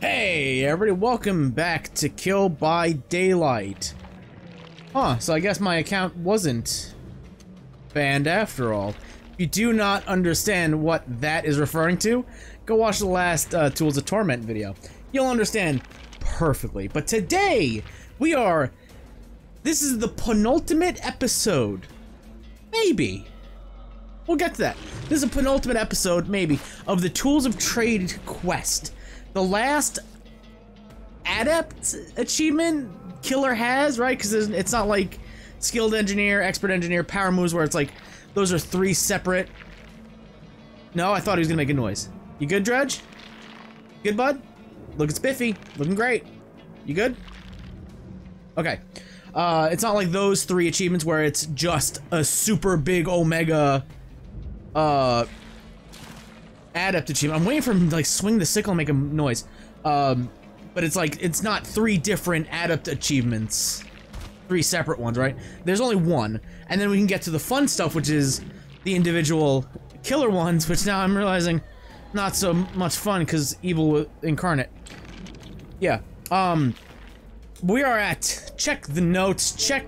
Hey, everybody, welcome back to Kill by Daylight. Huh, so I guess my account wasn't banned after all. If you do not understand what that is referring to, go watch the last uh, Tools of Torment video. You'll understand perfectly. But today, we are... This is the penultimate episode. Maybe. We'll get to that. This is a penultimate episode, maybe, of the Tools of Trade quest. The last adept achievement killer has, right? Because it's not like skilled engineer, expert engineer, power moves where it's like those are three separate. No, I thought he was gonna make a noise. You good, Dredge? Good, bud? Looking spiffy. Looking great. You good? Okay. Uh, it's not like those three achievements where it's just a super big omega uh, adept achievement. I'm waiting for him to like swing the sickle and make a noise. Um, but it's like, it's not three different adept achievements. Three separate ones, right? There's only one. And then we can get to the fun stuff, which is the individual killer ones, which now I'm realizing not so much fun because evil incarnate. Yeah. Um, we are at, check the notes, check,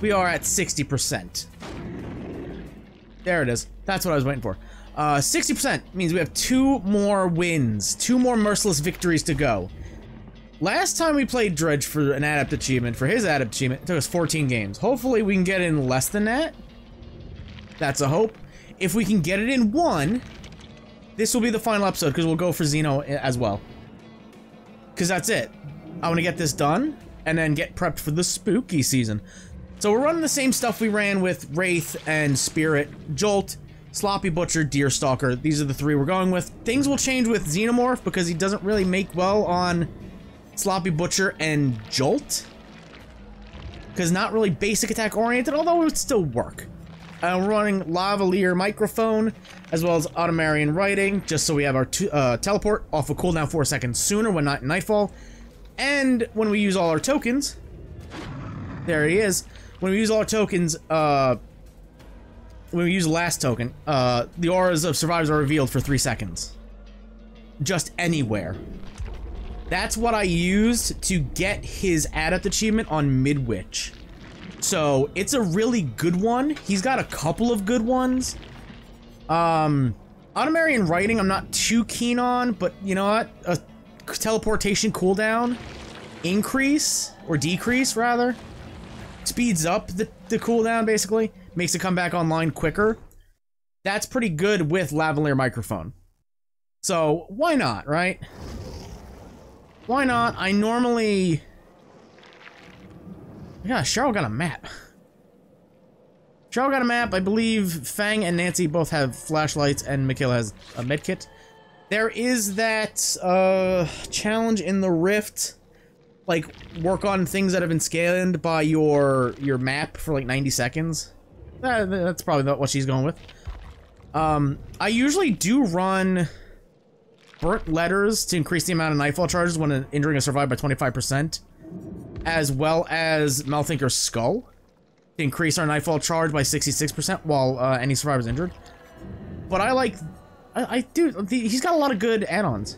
we are at 60%. There it is. That's what I was waiting for. 60% uh, means we have two more wins, two more merciless victories to go. Last time we played Dredge for an Adept achievement, for his Adept achievement, it took us 14 games. Hopefully we can get in less than that. That's a hope. If we can get it in one, this will be the final episode because we'll go for Xeno as well. Because that's it. I want to get this done and then get prepped for the spooky season. So we're running the same stuff we ran with Wraith and Spirit, Jolt, Sloppy Butcher, Deerstalker. These are the three we're going with. Things will change with Xenomorph because he doesn't really make well on Sloppy Butcher and Jolt. Because not really basic attack oriented, although it would still work. Uh, we're running Lavalier microphone, as well as Ottomarian writing, just so we have our uh, teleport off a of cooldown four seconds sooner when not Nightfall. And when we use all our tokens, there he is, when we use all our tokens, uh, when we use the last token, uh, the auras of survivors are revealed for three seconds. Just anywhere. That's what I used to get his adept achievement on Midwich. So, it's a really good one. He's got a couple of good ones. Um, Ottomarian writing I'm not too keen on, but you know what? A teleportation cooldown increase, or decrease rather, speeds up the, the cooldown, basically. Makes it come back online quicker. That's pretty good with lavalier microphone. So, why not, right? Why not? I normally... Yeah, Cheryl got a map. Cheryl got a map. I believe Fang and Nancy both have flashlights, and Mikaela has a medkit. There is that uh, challenge in the Rift like work on things that have been scanned by your your map for like 90 seconds. That, that's probably not what she's going with. Um, I usually do run burnt letters to increase the amount of nightfall charges when an injuring a survivor by 25%, as well as Malthinker's skull to increase our nightfall charge by 66% while uh, any survivor is injured. But I like, I, I. He's got a lot of good add-ons.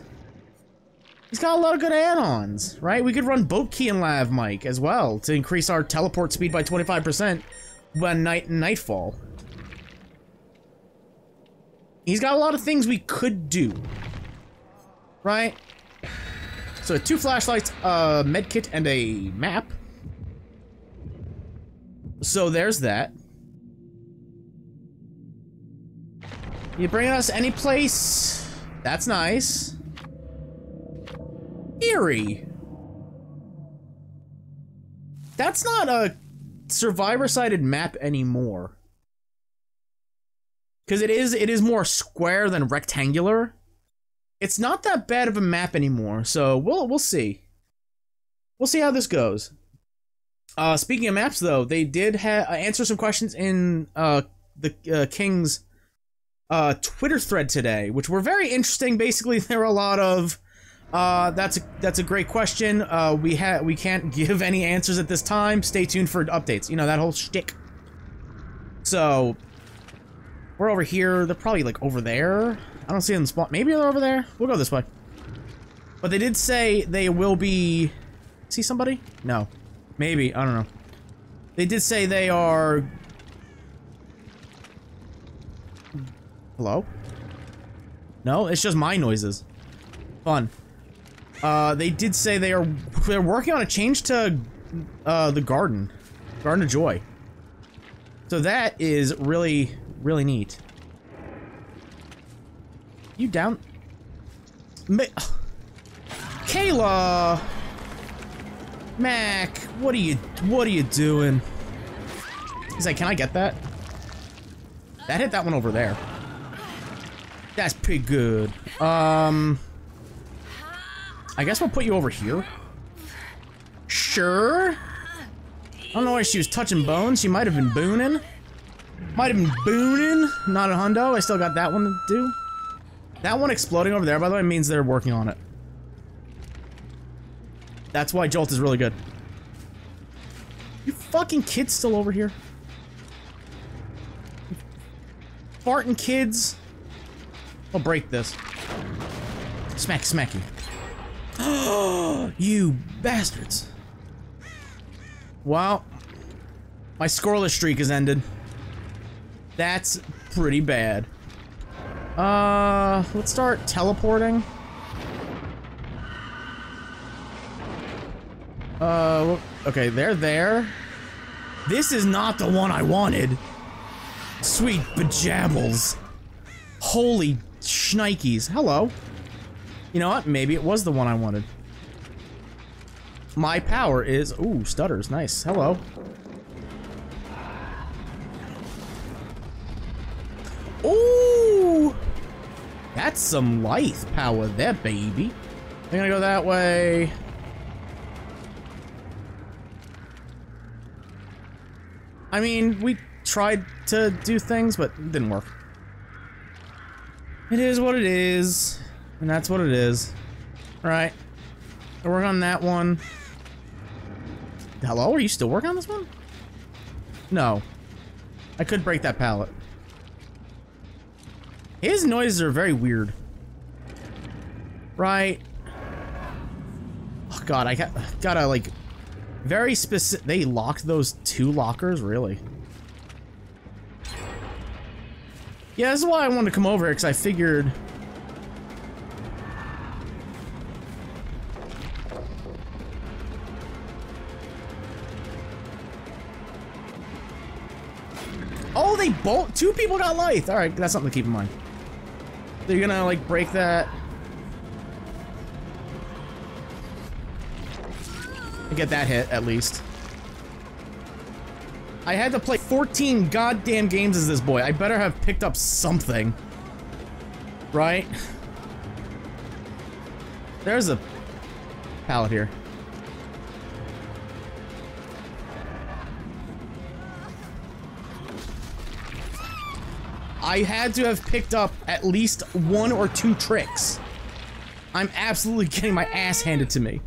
He's got a lot of good add-ons, right? We could run Boat Key and Lav Mic as well to increase our teleport speed by 25% when night nightfall. He's got a lot of things we could do. Right? So two flashlights, a medkit, and a map. So there's that. You bringing us any place? That's nice. Eyrie. That's not a survivor-sided map anymore. Because it is it is more square than rectangular. It's not that bad of a map anymore, so we'll we'll see. We'll see how this goes. Uh, speaking of maps, though, they did ha- uh, answer some questions in uh, the uh, King's uh, Twitter thread today, which were very interesting. Basically, there were a lot of uh, that's a, that's a great question. Uh, we ha we can't give any answers at this time. Stay tuned for updates. You know that whole shtick. So we're over here. They're probably like over there. I don't see them spawn. Maybe they're over there. We'll go this way. But they did say they will be... See somebody? No. Maybe. I don't know. They did say they are... Hello? No? It's just my noises. Fun. Uh, they did say they are they're working on a change to uh, the garden. Garden of Joy. So that is really, really neat. You down? Ma Kayla! Mac, what are you, what are you doing? He's like, can I get that? That hit that one over there. That's pretty good. Um... I guess we'll put you over here. Sure. I don't know why she was touching bones. She might have been booning. Might have been booning. Not a hundo. I still got that one to do. That one exploding over there, by the way, means they're working on it. That's why Jolt is really good. You fucking kids still over here? Farting kids. I'll break this. Smack smacky. you bastards. Well, my scoreless streak has ended. That's pretty bad. Uh, let's start teleporting. Uh, okay, they're there. This is not the one I wanted. Sweet bejabbles. Holy shnikes. Hello. You know what? Maybe it was the one I wanted. My power is... Ooh, stutters. Nice. Hello. Ooh! That's some lithe power there, baby. I'm gonna go that way. I mean, we tried to do things, but it didn't work. It is what it is. And that's what it is. Alright. I work on that one. Hello? Are you still working on this one? No. I could break that pallet. His noises are very weird. Right. Oh god, I got, gotta like very specific. They locked those two lockers, really. Yeah, this is why I wanted to come over here because I figured Oh, they both- two people got lithe! Alright, that's something to keep in mind. They're gonna, like, break that. get that hit, at least. I had to play 14 goddamn games as this boy. I better have picked up something. Right? There's a pallet here. I had to have picked up at least one or two tricks. I'm absolutely getting my ass handed to me.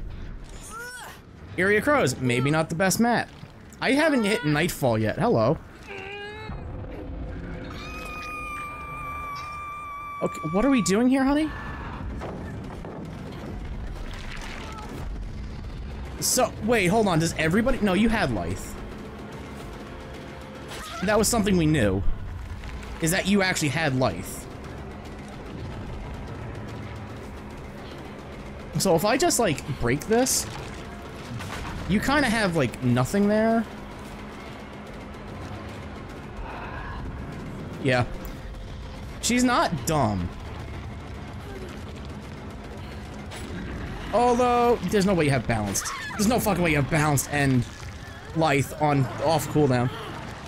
Eyrie Crows, maybe not the best map. I haven't hit Nightfall yet. Hello. Okay, what are we doing here, honey? So, wait, hold on. Does everybody... No, you had lithe. That was something we knew is that you actually had lithe. So if I just, like, break this, you kind of have, like, nothing there. Yeah. She's not dumb. Although, there's no way you have balanced. There's no fucking way you have balanced and lithe on off cooldown.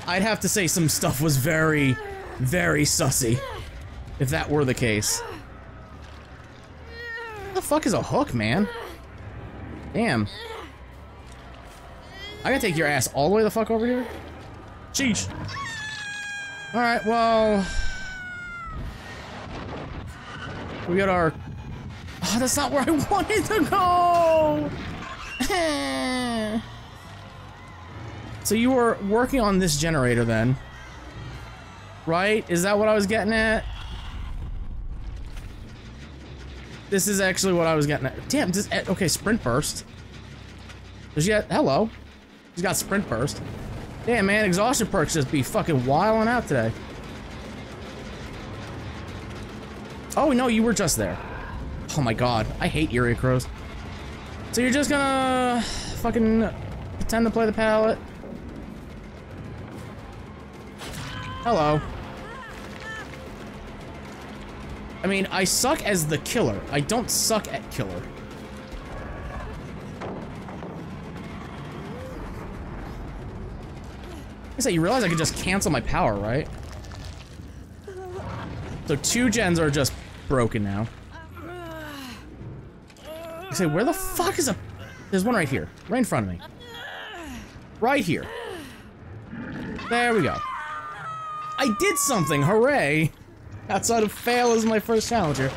I'd have to say some stuff was very very sussy. If that were the case. What the fuck is a hook, man? Damn. I gotta take your ass all the way the fuck over here? Sheesh. Alright, well... We got our... Oh, that's not where I wanted to go! so you were working on this generator then. Right? Is that what I was getting at? This is actually what I was getting at. Damn, this, eh, okay, sprint burst. Does yet? Hello. He's got sprint burst. Damn, man, exhaustion perks just be fucking wilding out today. Oh, no, you were just there. Oh my god, I hate Eyrie Crows. So you're just gonna fucking pretend to play the pallet? Hello. I mean, I suck as the killer. I don't suck at killer. I say, you realize I could just cancel my power, right? So two gens are just broken now. I say, where the fuck is a... There's one right here. Right in front of me. Right here. There we go. I did something! Hooray! Outside of fail as my first challenger.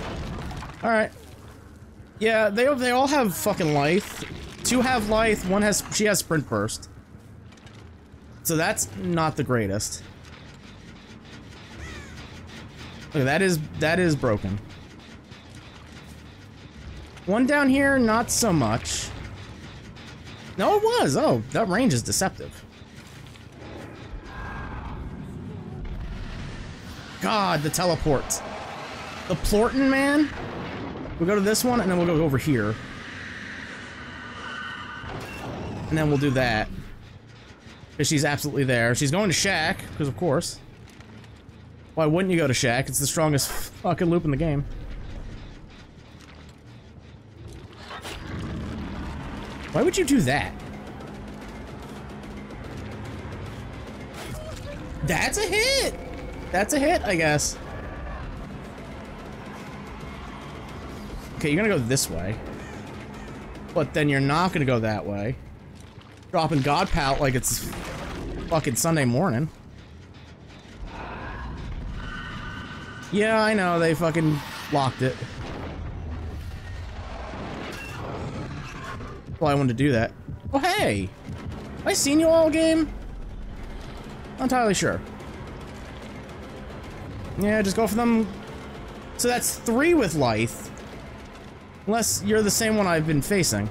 Alright. Yeah, they, they all have fucking lithe. Two have lithe, one has... She has sprint burst. So that's not the greatest. Look, that is that is broken. One down here, not so much. No, it was. Oh, that range is deceptive. God, the teleport. The Plorton man? We'll go to this one, and then we'll go over here. And then we'll do that. Because she's absolutely there. She's going to Shack, because of course. Why wouldn't you go to Shack? It's the strongest fucking loop in the game. Why would you do that? That's a hit! That's a hit, I guess. Okay, you're gonna go this way. But then you're not gonna go that way. Dropping God Pallet like it's fucking Sunday morning. Yeah, I know, they fucking locked it. Well, I wanted to do that. Oh, hey! I seen you all game? Not entirely sure. Yeah, just go for them. So that's three with Lithe. Unless you're the same one I've been facing.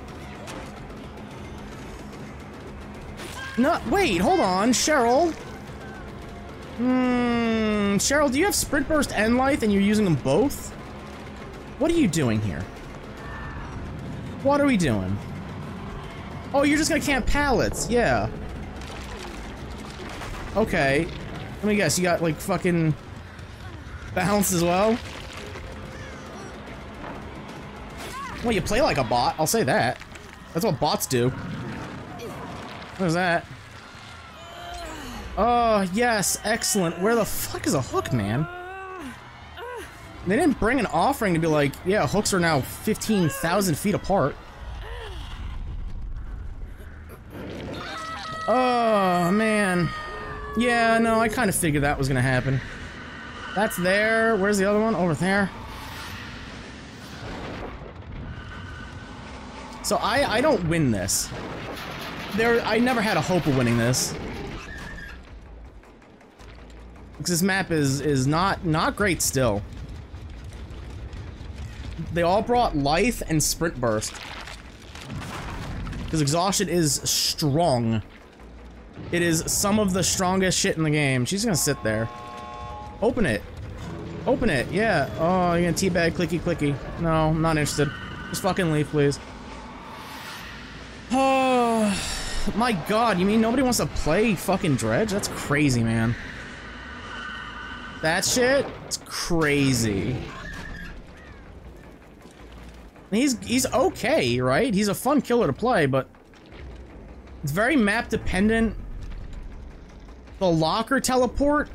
No, wait, hold on, Cheryl. Hmm, Cheryl, do you have Sprint Burst and Lithe and you're using them both? What are you doing here? What are we doing? Oh, you're just gonna camp pallets, yeah. Okay. Let me guess, you got like fucking balance as well? Well, you play like a bot, I'll say that. That's what bots do. What is that? Oh, yes, excellent. Where the fuck is a hook, man? They didn't bring an offering to be like, yeah, hooks are now 15,000 feet apart. Oh, man. Yeah, no, I kind of figured that was going to happen. That's there. Where's the other one? Over there. So I, I don't win this. There, I never had a hope of winning this. Because this map is is not not great still. They all brought lithe and Sprint Burst. Because Exhaustion is strong. It is some of the strongest shit in the game. She's gonna sit there. Open it. Open it, yeah. Oh, you're gonna teabag clicky clicky. No, I'm not interested. Just fucking leave, please. Oh, my god, you mean nobody wants to play fucking Dredge? That's crazy, man. That shit? It's crazy. He's he's okay, right? He's a fun killer to play, but it's very map dependent. The locker teleport,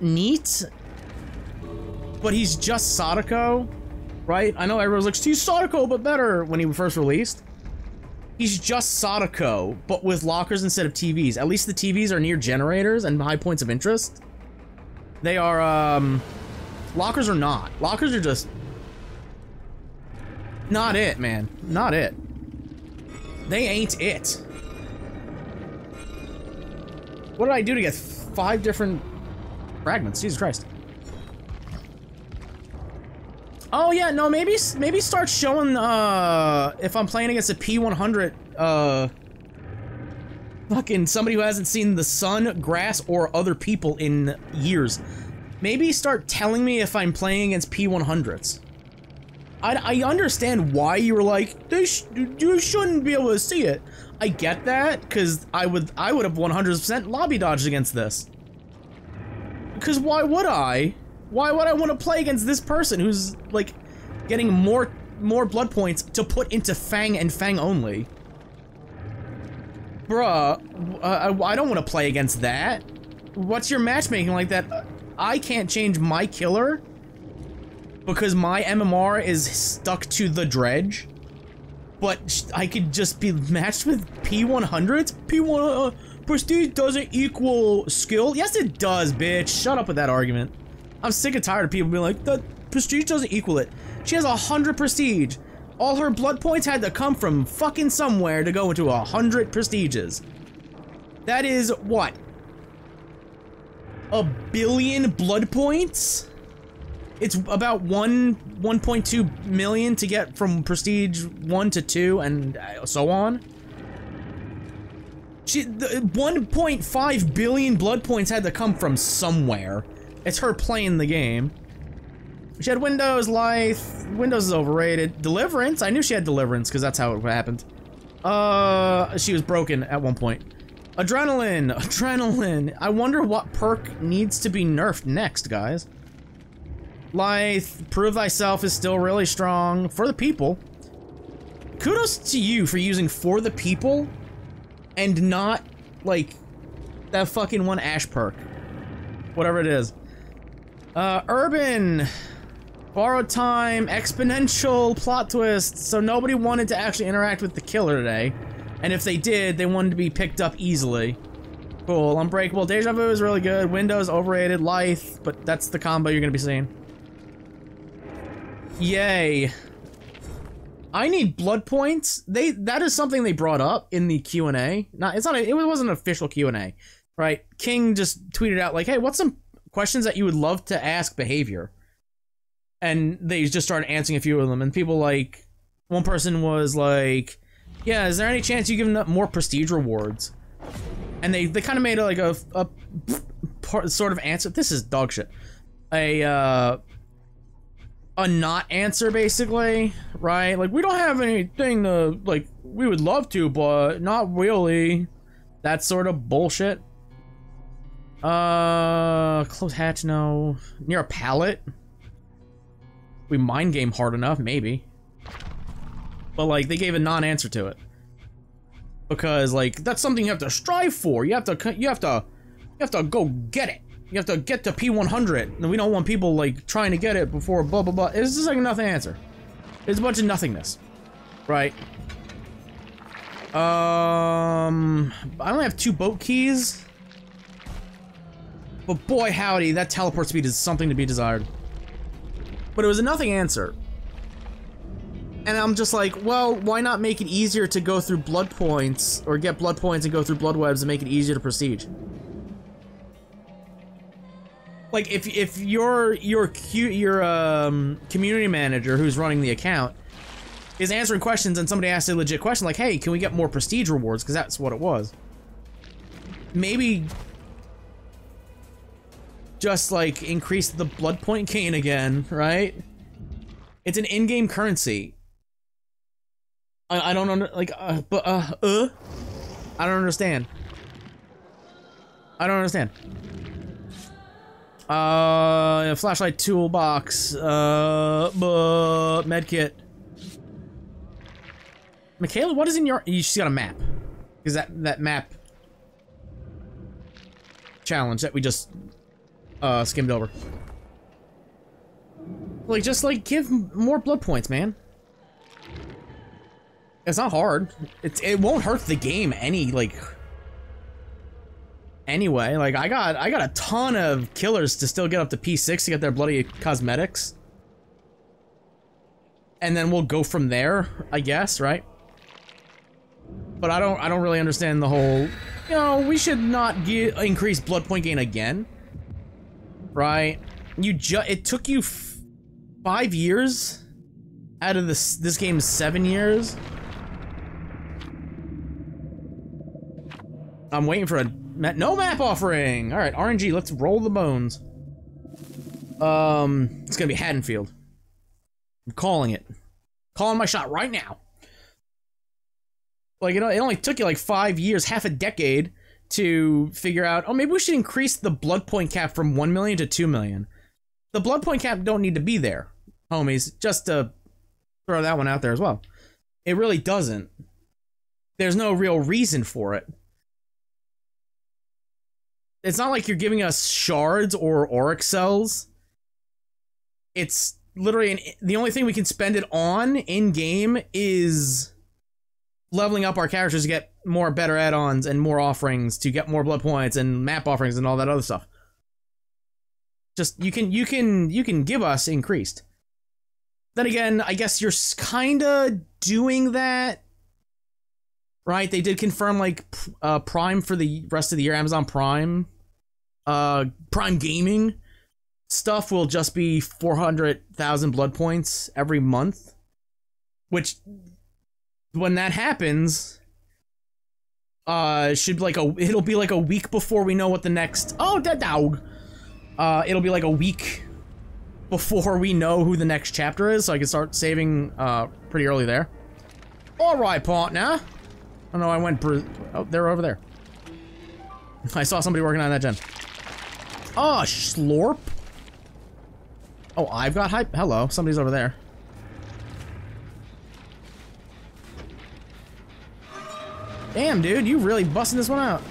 neat. But he's just Sadako, right? I know everyone's like, he's Sadako, but better when he first released. He's just Sadako, but with lockers instead of TVs. At least the TVs are near generators and high points of interest. They are, um... Lockers are not. Lockers are just... Not it, man. Not it. They ain't it. What did I do to get five different fragments? Jesus Christ. Oh yeah, no, maybe maybe start showing uh if I'm playing against a P100 uh fucking somebody who hasn't seen the sun, grass, or other people in years. Maybe start telling me if I'm playing against P100s. I, I understand why you were like, they sh you shouldn't be able to see it. I get that, because I would I would have 100% lobby dodged against this. Because why would I? Why would I want to play against this person who's, like, getting more more blood points to put into Fang and Fang only? Bruh, uh, I don't want to play against that. What's your matchmaking like that? I can't change my killer because my MMR is stuck to the dredge, but I could just be matched with P100s? P1 uh, prestige doesn't equal skill? Yes, it does, bitch. Shut up with that argument. I'm sick and tired of people being like, the prestige doesn't equal it. She has a hundred prestige. All her blood points had to come from fucking somewhere to go into a hundred prestiges. That is what? A billion blood points? It's about one 1.2 million to get from prestige 1 to 2 and uh, so on. She 1.5 billion blood points had to come from somewhere. It's her playing the game. She had Windows, Lithe. Windows is overrated. Deliverance? I knew she had Deliverance because that's how it happened. Uh, she was broken at one point. Adrenaline! Adrenaline! I wonder what perk needs to be nerfed next, guys. Lithe, prove thyself is still really strong for the people. Kudos to you for using for the people and not like that fucking one ash perk. Whatever it is. Uh, urban. Borrowed time, exponential plot twist. So nobody wanted to actually interact with the killer today. And if they did, they wanted to be picked up easily. Cool. Unbreakable. Deja Vu is really good. Windows overrated. Lithe, but that's the combo you're gonna be seeing. Yay. I need blood points. They that is something they brought up in the Q and A. Not it's not a, it wasn't an official Q and A, right? King just tweeted out like, "Hey, what's some questions that you would love to ask behavior?" And they just started answering a few of them. And people like, one person was like, "Yeah, is there any chance you give them more prestige rewards?" And they they kind of made like a a part, sort of answer. This is dog shit. A uh, a not answer basically, right? Like we don't have anything to like we would love to, but not really. That sort of bullshit. Uh close hatch no. Near a pallet? We mind game hard enough, maybe. But like they gave a non-answer to it. Because like that's something you have to strive for. You have to you have to you have to go get it. You have to get to P100. And we don't want people, like, trying to get it before blah, blah, blah. It's just like nothing answer. It's a bunch of nothingness. Right? Um, I only have two boat keys. But boy howdy, that teleport speed is something to be desired. But it was a nothing answer. And I'm just like, well, why not make it easier to go through blood points, or get blood points and go through blood webs and make it easier to prestige? Like if if your your your um community manager who's running the account is answering questions and somebody asks a legit question like, "Hey, can we get more prestige rewards?" Because that's what it was. Maybe just like increase the blood point gain again, right? It's an in-game currency. I, I don't under like uh, but uh uh I don't understand. I don't understand. Uh, flashlight toolbox. Uh, uh medkit. Mikaela, what is in your? She's got a map. Because that that map challenge that we just uh skimmed over. Like, just like give more blood points, man. It's not hard. It's it won't hurt the game any like anyway. Like I got I got a ton of killers to still get up to P6 to get their bloody cosmetics. And then we'll go from there, I guess, right? But I don't I don't really understand the whole you know, we should not get increase blood point gain again. Right? You just it took you Five years? Out of this this game's seven years? I'm waiting for a ma no map offering. All right, RNG. Let's roll the bones. Um, it's gonna be Haddonfield. I'm calling it. Calling my shot right now. Like you know, it only took you like five years, half a decade, to figure out. Oh, maybe we should increase the blood point cap from one million to two million. The blood point cap don't need to be there, homies. Just to throw that one out there as well. It really doesn't. There's no real reason for it it's not like you're giving us shards or auric cells. It's literally an, the only thing we can spend it on in game is leveling up our characters to get more better add-ons and more offerings to get more blood points and map offerings and all that other stuff. Just you can you can you can give us increased. Then again, I guess you're kind of doing that right? They did confirm like uh, Prime for the rest of the year. Amazon Prime, uh, Prime Gaming stuff will just be four hundred thousand blood points every month. Which, when that happens, uh, should like a it'll be like a week before we know what the next. Oh, that dog. Uh, it'll be like a week before we know who the next chapter is, so I can start saving uh pretty early there. All right, partner. Oh no, I went Oh, they're over there. I saw somebody working on that gen. Oh, slorp. Oh, I've got hype. Hello, somebody's over there. Damn, dude, you really busting this one out.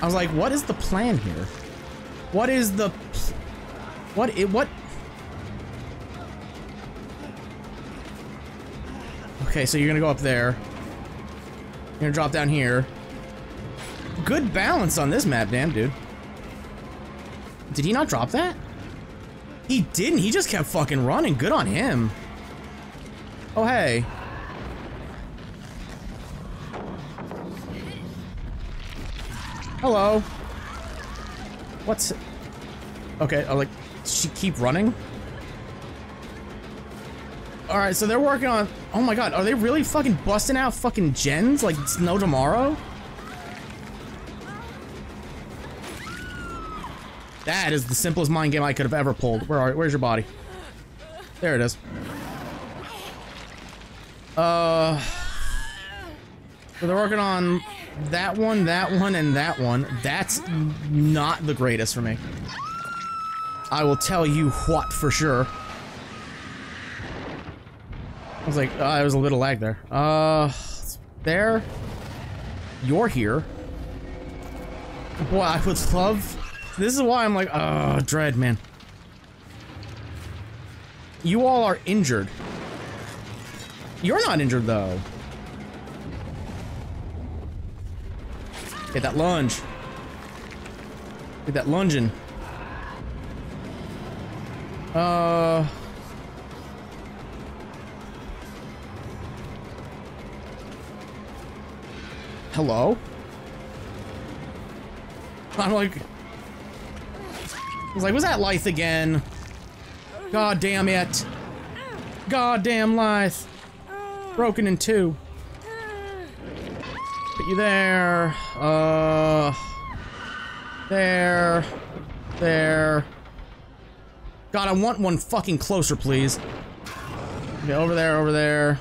I was like, what is the plan here? What is the... What... It, what... Okay, so you're gonna go up there. You're gonna drop down here. Good balance on this map, damn, dude. Did he not drop that? He didn't. He just kept fucking running. Good on him. Oh, hey. Hello. What's... Okay, I like... She keep running? Alright, so they're working on... Oh my god, are they really fucking busting out fucking gens like it's no tomorrow? That is the simplest mind game I could have ever pulled. Where are where's your body? There it is. Uh so they're working on that one, that one, and that one. That's not the greatest for me. I will tell you what for sure. I was like, oh, there was a little lag there. Uh, there. You're here. Boy, I would love... This is why I'm like, oh, dread, man. You all are injured. You're not injured, though. Get that lunge. Get that lunging. Uh... Hello? I'm like... I was like, was that Lithe again? God damn it. God damn Lithe. Broken in two. Put you there. Uh... There. There. God, I want one fucking closer, please. Okay, over there, over there.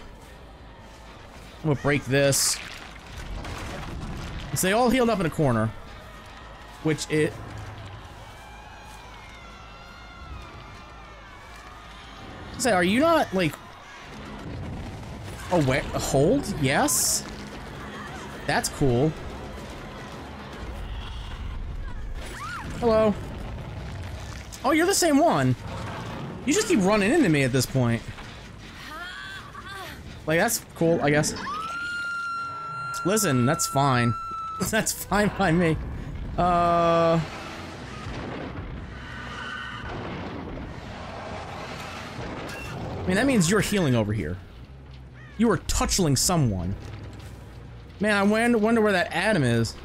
I'm gonna break this. So they all healed up in a corner. Which it... Say, are you not, like... Wait, hold? Yes? That's cool. Hello. Oh, you're the same one. You just keep running into me at this point. Like, that's cool, I guess. Listen, that's fine. That's fine by me. Uh... I mean, that means you're healing over here. You are touchling someone. Man, I wonder, where that Adam is.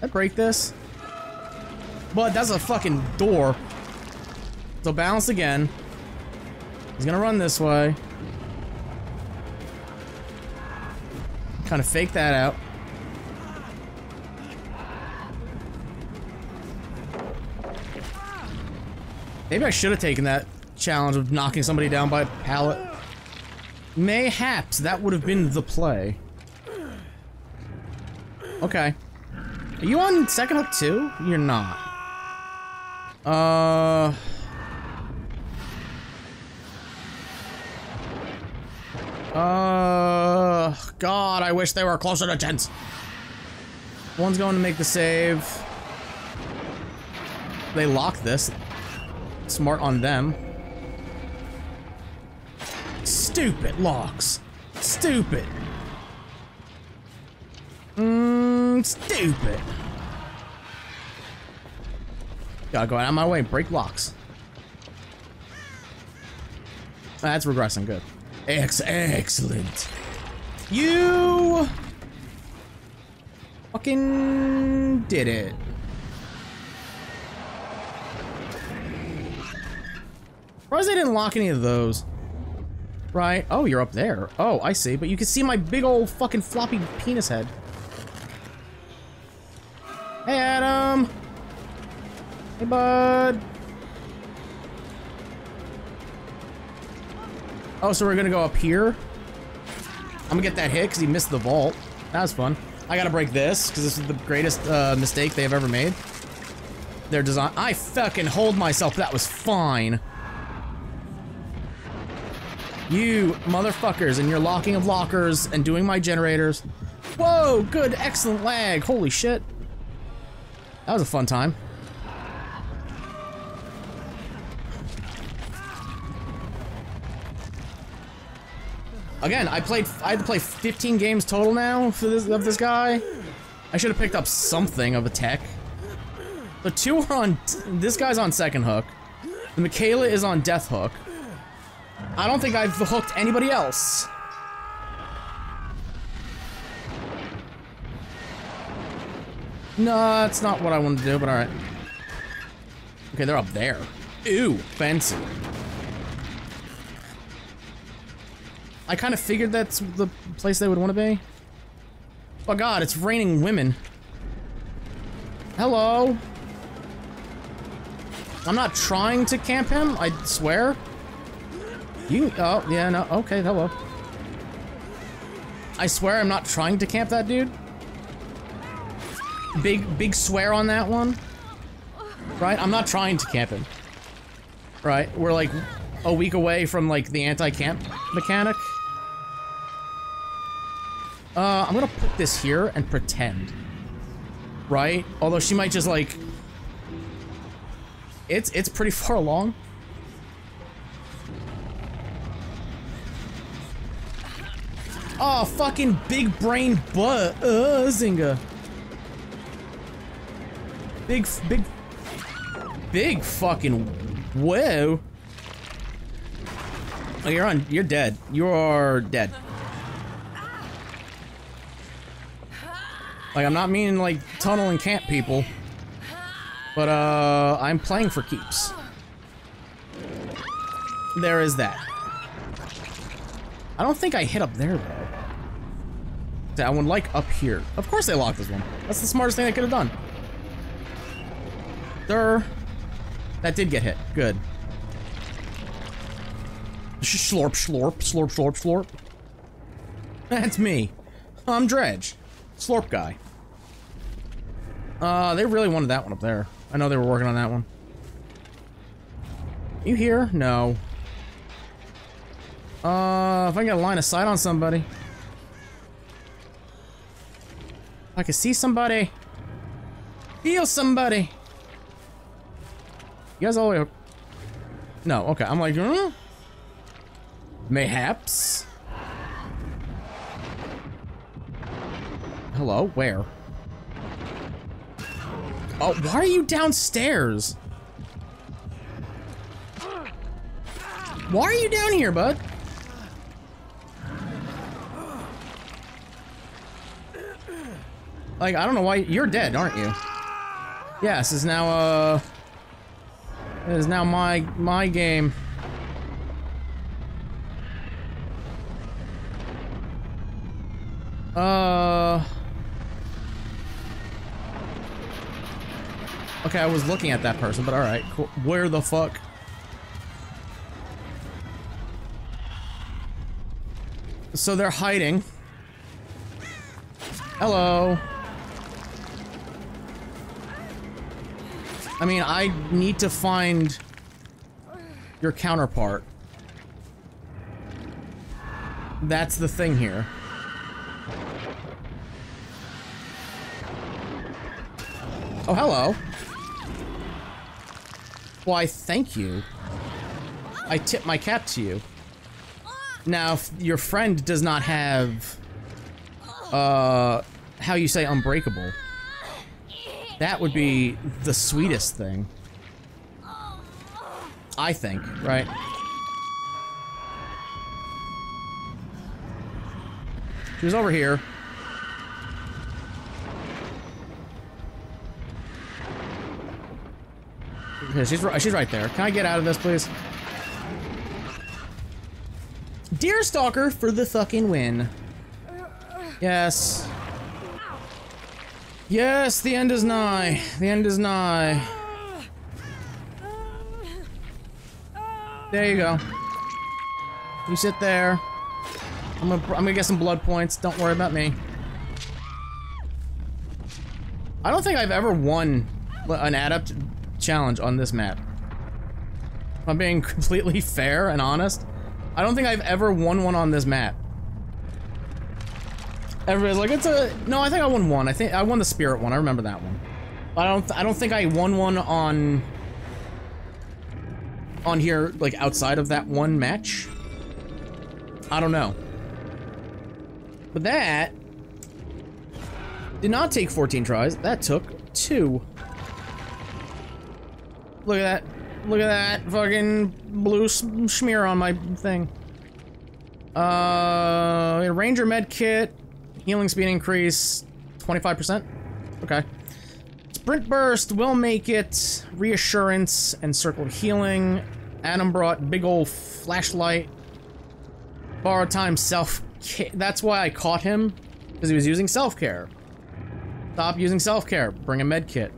I break this? But that's a fucking door. So balance again. He's gonna run this way. Kind of fake that out. Maybe I should have taken that challenge of knocking somebody down by a pallet. Mayhaps that would have been the play. Okay. Are you on second hook too? You're not. Uh... Uh... God, I wish they were closer to tents. One's going to make the save. They lock this. Smart on them. Stupid locks. Stupid. Mmm, stupid. Gotta go out of my way, and break locks. That's regressing, good. Ex excellent. You fucking did it. Surprised they didn't lock any of those. Right. Oh, you're up there. Oh, I see. But you can see my big old fucking floppy penis head. Hey, Adam. Hey, bud. Oh, so we're gonna go up here? I'm gonna get that hit because he missed the vault. That was fun. I gotta break this because this is the greatest uh, mistake they've ever made. Their design. I fucking hold myself. That was fine. You motherfuckers and your locking of lockers and doing my generators. Whoa, good, excellent lag. Holy shit. That was a fun time. Again, I played. I had to play 15 games total now for this of this guy. I should have picked up something of a tech. The two are on. This guy's on second hook. The Mikaela is on death hook. I don't think I've hooked anybody else. No, that's not what I wanted to do, but alright. Okay, they're up there. Ew, fancy. I kind of figured that's the place they would want to be. Oh god, it's raining women. Hello? I'm not trying to camp him, I swear. You, oh, yeah, no, okay, hello. I swear I'm not trying to camp that dude. Big, big swear on that one. Right, I'm not trying to camp him. Right, we're like a week away from like the anti-camp mechanic. Uh, I'm gonna put this here and pretend. Right? Although she might just like... It's, it's pretty far along. Oh, fucking big brain butt. Uh, Zynga. Big, big, big fucking whoa. Oh, you're on, you're dead. You are dead. Like, I'm not meaning, like, tunnel and camp people. But, uh, I'm playing for keeps. There is that. I don't think I hit up there, though. That one, like, up here. Of course they locked this one. That's the smartest thing they could have done. There. That did get hit. Good. Slorp, slorp, slorp, slorp, slorp. That's me. I'm Dredge. Slorp guy. Uh, they really wanted that one up there. I know they were working on that one. You here? No. Uh, if I get a line of sight on somebody. I can see somebody. Feel somebody. You guys all the way... No, okay. I'm like, huh? Mayhaps. Hello? Where? Oh, why are you downstairs? Why are you down here, bud? Like, I don't know why- you're dead, aren't you? Yes, is now uh it is now my my game. Uh Okay, I was looking at that person, but alright, cool. Where the fuck? So they're hiding. Hello. I mean, I need to find your counterpart. That's the thing here. Oh, hello. Why, thank you. I tip my cap to you. Now, if your friend does not have, uh, how you say unbreakable, that would be the sweetest thing. I think, right? She was over here. Okay, she's. She's right there. Can I get out of this, please? Deerstalker for the fucking win. Yes. Yes, the end is nigh. The end is nigh. There you go. You sit there. I'm gonna, I'm gonna get some blood points. Don't worry about me. I don't think I've ever won an adept challenge on this map. If I'm being completely fair and honest. I don't think I've ever won one on this map. Everybody's like, it's a... No, I think I won one. I think I won the spirit one. I remember that one. I don't, I don't think I won one on... On here, like, outside of that one match. I don't know. But that... Did not take 14 tries. That took two. Look at that. Look at that fucking blue smear on my thing. Uh, Ranger med kit, healing speed increase, 25%. Okay. Sprint burst will make it reassurance and circle healing. Adam brought big old flashlight. Borrow time self. That's why I caught him because he was using self care. Stop using self care. Bring a med kit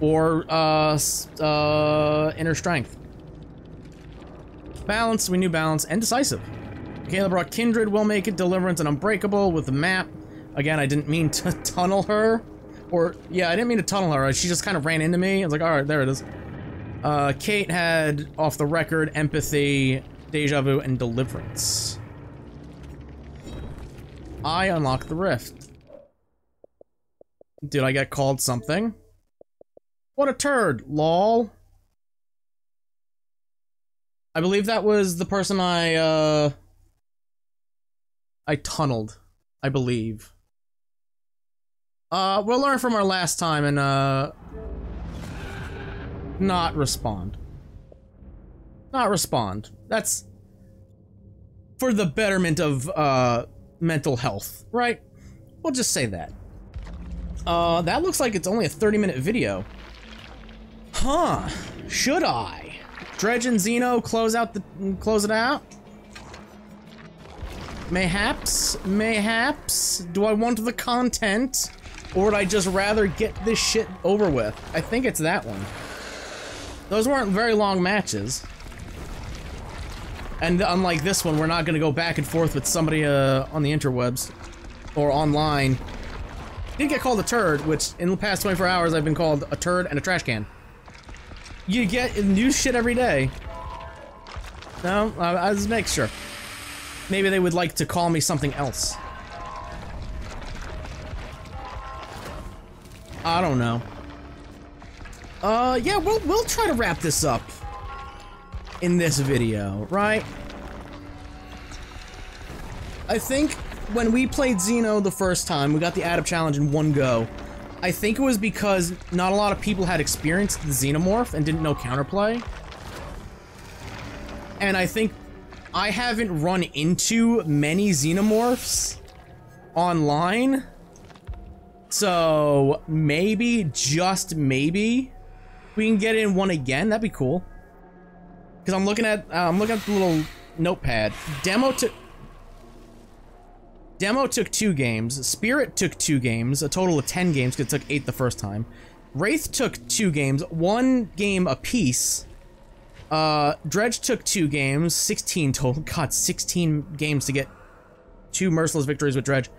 or uh, uh, inner strength. Balance, we knew balance, and decisive. Caleb brought Kindred, will make it, Deliverance, and Unbreakable with the map. Again, I didn't mean to tunnel her. Or, yeah, I didn't mean to tunnel her. She just kind of ran into me. I was like, alright, there it is. Uh, Kate had, off the record, Empathy, Deja Vu, and Deliverance. I unlocked the Rift. Did I get called something? What a turd, lol. I believe that was the person I, uh... I tunneled. I believe. Uh, we'll learn from our last time and, uh... Not respond. Not respond. That's... For the betterment of, uh, mental health, right? We'll just say that. Uh, that looks like it's only a 30-minute video. Huh. Should I? Dredge and Xeno close out the close it out? Mayhaps, mayhaps. Do I want the content? Or would I just rather get this shit over with? I think it's that one. Those weren't very long matches. And unlike this one, we're not gonna go back and forth with somebody uh, on the interwebs. Or online. Did get called a turd, which in the past 24 hours I've been called a turd and a trash can. You get new shit every day. No, I, I just make sure. Maybe they would like to call me something else. I don't know. Uh, yeah, we'll, we'll try to wrap this up in this video, right? I think when we played Xeno the first time, we got the Adept Challenge in one go. I think it was because not a lot of people had experienced the Xenomorph and didn't know counterplay. And I think I haven't run into many Xenomorphs online. So maybe, just maybe, we can get in one again. That'd be cool. Because I'm looking at uh, I'm looking at the little notepad. Demo took Demo took two games. Spirit took two games. A total of ten games. Because it took eight the first time. Wraith took two games. One game apiece. Uh, Dredge took two games. 16 total. God, 16 games to get two merciless victories with Dredge.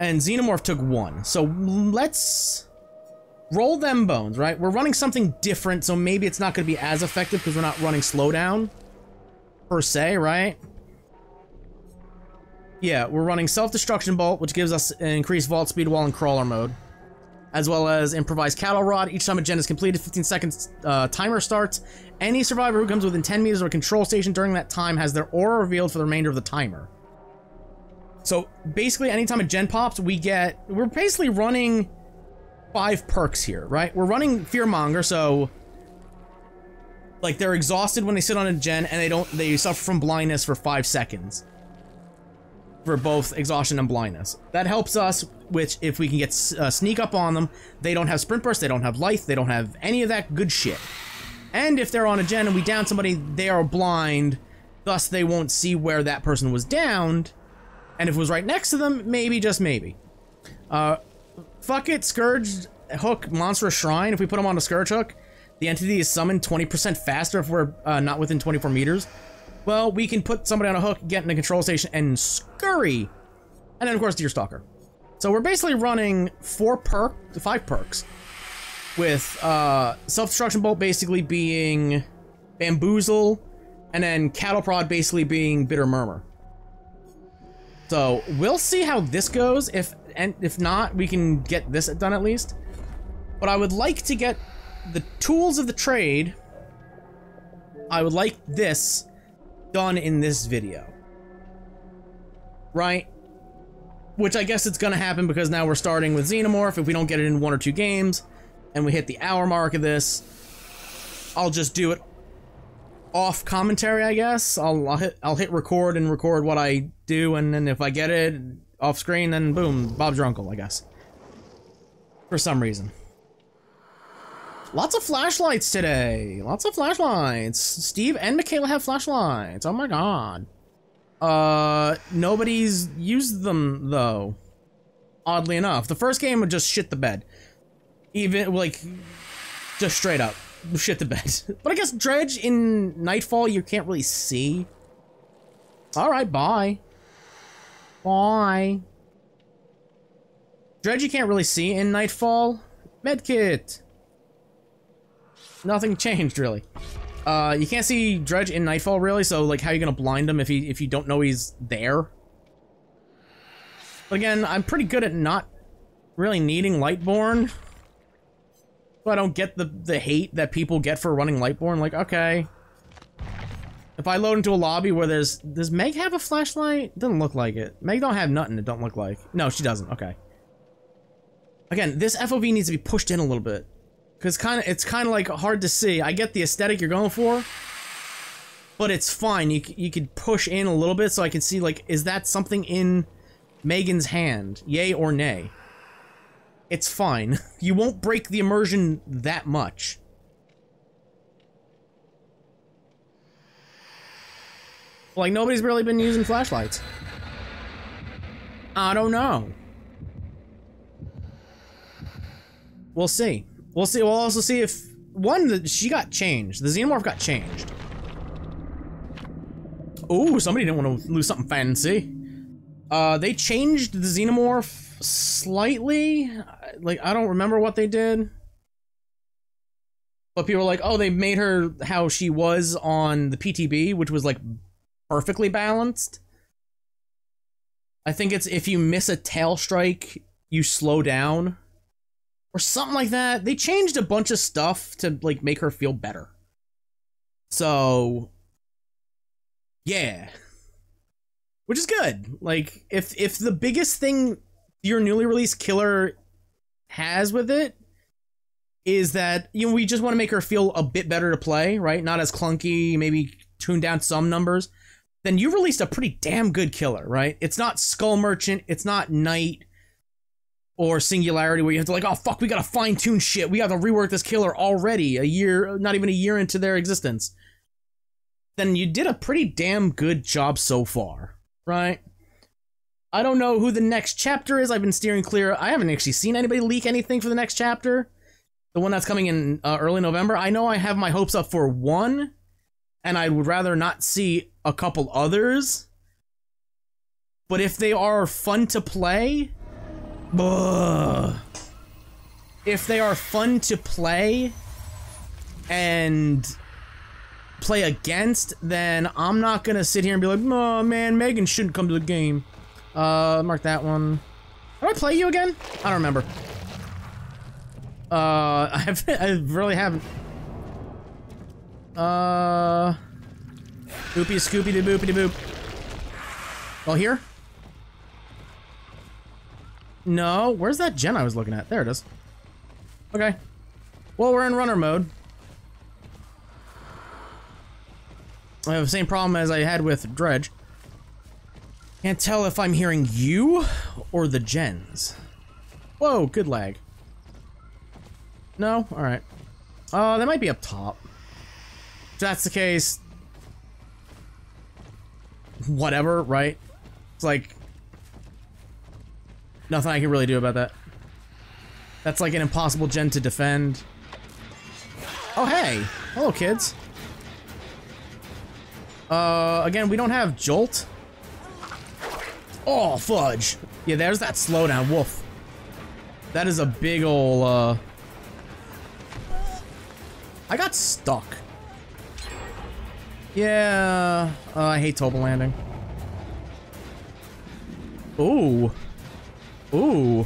And Xenomorph took one. So let's roll them bones, right? We're running something different, so maybe it's not going to be as effective because we're not running slowdown, per se, right? Yeah, we're running Self-Destruction Bolt, which gives us an increased vault speed while in crawler mode. As well as Improvised Cattle Prod. Each time a gen is completed, 15 seconds uh, timer starts. Any survivor who comes within 10 meters of a control station during that time has their aura revealed for the remainder of the timer. So basically, anytime a gen pops, we get... We're basically running five perks here, right? We're running Fearmonger, so... Like, they're exhausted when they sit on a gen, and they don't... They suffer from blindness for five seconds. For both exhaustion and blindness. That helps us, which, if we can get uh, sneak up on them, they don't have sprint burst, they don't have Lithe, they don't have any of that good shit. And if they're on a gen and we down somebody, they are blind, thus they won't see where that person was downed, and if it was right next to them, maybe, just maybe. Uh, fuck it, Scourge Hook, Monstrous Shrine. If we put them on a Scourge Hook, the entity is summoned 20% faster if we're uh, not within 24 meters. Well, we can put somebody on a hook, get in a control station, and scurry. And then, of course, Deerstalker. So we're basically running four perk, five perks, with uh, Self-Destruction Bolt basically being Bamboozle, and then Cattle Prod basically being Bitter Murmur. So we'll see how this goes. If and if not, we can get this done at least. But I would like to get the tools of the trade. I would like this done in this video. Right? Which I guess it's gonna happen because now we're starting with Xenomorph. If we don't get it in one or two games, and we hit the hour mark of this, I'll just do it off commentary, I guess. I'll, I'll hit I'll hit record and record what I do, and then if I get it off screen, then boom, Bob's your uncle, I guess. For some reason. Lots of flashlights today. Lots of flashlights. Steve and Mikaela have flashlights. Oh my god. Uh, nobody's used them though. Oddly enough, the first game would just shit the bed. Even like, just straight up shit the bed. but I guess Dredge in Nightfall you can't really see. All right, bye. Bye. Dredge you can't really see in Nightfall. Medkit. Nothing changed really. Uh, you can't see Dredge in Nightfall really, so like how are you gonna blind him if he if you don't know he's there? But again, I'm pretty good at not really needing Lightborn. So I don't get the the hate that people get for running Lightborn. Like, okay. If I load into a lobby where there's... Does Meg have a flashlight? Doesn't look like it. Meg don't have nothing, it don't look like. No, she doesn't. Okay. Again, this FOV needs to be pushed in a little bit. Because kind of, it's kind of like hard to see. I get the aesthetic you're going for, but it's fine. You you could push in a little bit so I can see like, is that something in Megan's hand? Yay or nay? It's fine. You won't break the immersion that much. Like nobody's really been using flashlights. I don't know. We'll see. We'll see. We'll also see if one that she got changed. The xenomorph got changed. Oh, somebody didn't want to lose something fancy. Uh, they changed the xenomorph slightly. Like I don't remember what they did. But people were like, oh, they made her how she was on the PTB, which was like perfectly balanced. I think it's if you miss a tail strike, you slow down or something like that. They changed a bunch of stuff to like make her feel better. So yeah. Which is good. Like if if the biggest thing your newly released killer has with it is that you know we just want to make her feel a bit better to play, right? Not as clunky, maybe tune down some numbers. Then you released a pretty damn good killer, right? It's not Skull Merchant, it's not Knight, or Singularity where you have to like, oh fuck, we gotta fine tune shit. We gotta rework this killer already a year, not even a year into their existence. Then you did a pretty damn good job so far, right? I don't know who the next chapter is. I've been steering clear. I haven't actually seen anybody leak anything for the next chapter. The one that's coming in uh, early November. I know I have my hopes up for one, and I would rather not see a couple others. But if they are fun to play, Ugh. If they are fun to play and play against, then I'm not gonna sit here and be like, oh man, Megan shouldn't come to the game. Uh, mark that one. Do I play you again? I don't remember. Uh, I have I really haven't. Uh, boopy scoopy de boopy boop. Oh, here? No, where's that gen I was looking at? There it is. Okay. Well, we're in runner mode. I have the same problem as I had with Dredge. Can't tell if I'm hearing you or the gens. Whoa, good lag. No? Alright. Uh, they might be up top. If that's the case... Whatever, right? It's like, Nothing I can really do about that. That's like an impossible gen to defend. Oh, hey! Hello, kids. Uh, again, we don't have Jolt. Oh, fudge. Yeah, there's that slowdown. Woof. That is a big ol' uh... I got stuck. Yeah... Uh, I hate Toba landing. Ooh. Ooh.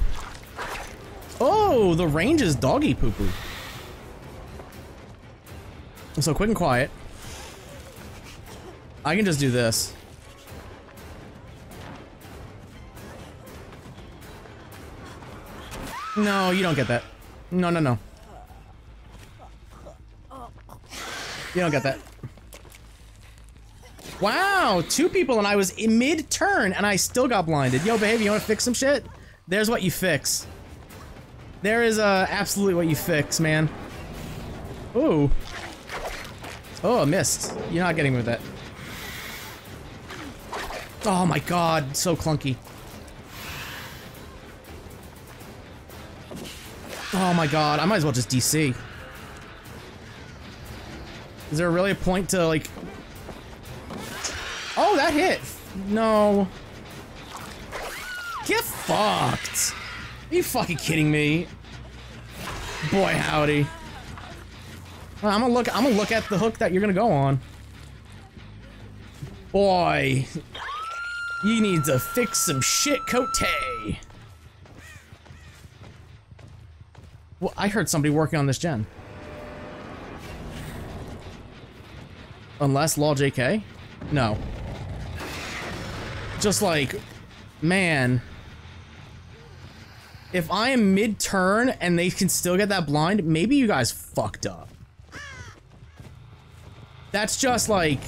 Oh, the range is doggy poo poo. So quick and quiet. I can just do this. No, you don't get that. No, no, no. You don't get that. Wow, two people and I was in mid-turn and I still got blinded. Yo, baby, you wanna fix some shit? There's what you fix. There is uh, absolutely what you fix, man. Ooh. Oh, I missed. You're not getting with that. Oh my god, so clunky. Oh my god, I might as well just DC. Is there really a point to, like... Oh, that hit! No. Get fucked! Are you fucking kidding me? Boy, howdy. I'm gonna look. I'm gonna look at the hook that you're gonna go on. Boy, you need to fix some shit, Cote. Well, I heard somebody working on this gen. Unless Law JK? No. Just like, man, if I am mid-turn and they can still get that blind, maybe you guys fucked up. That's just like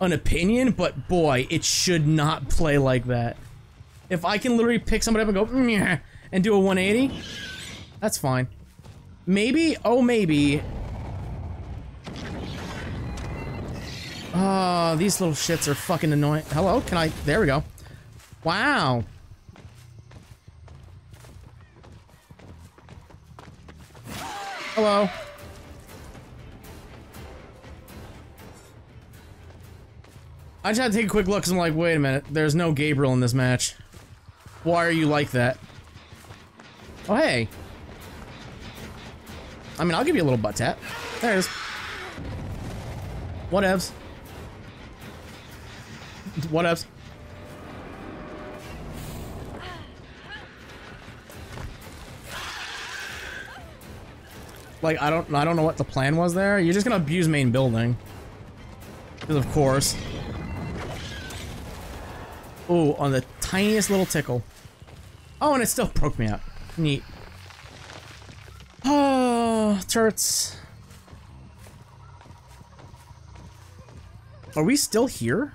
an opinion, but boy, it should not play like that. If I can literally pick somebody up and go and do a 180, that's fine. Maybe, oh maybe. Oh, these little shits are fucking annoying. Hello, can I, there we go. Wow. Hello. I just had to take a quick look because I'm like, wait a minute, there's no Gabriel in this match. Why are you like that? Oh, hey. I mean, I'll give you a little butt tap. There it is. Whatevs. Whatevs. Like, I don't I don't know what the plan was there. You're just gonna abuse main building. Because of course. Oh, on the tiniest little tickle. Oh, and it still broke me out. Neat. Oh, turrets. Are we still here?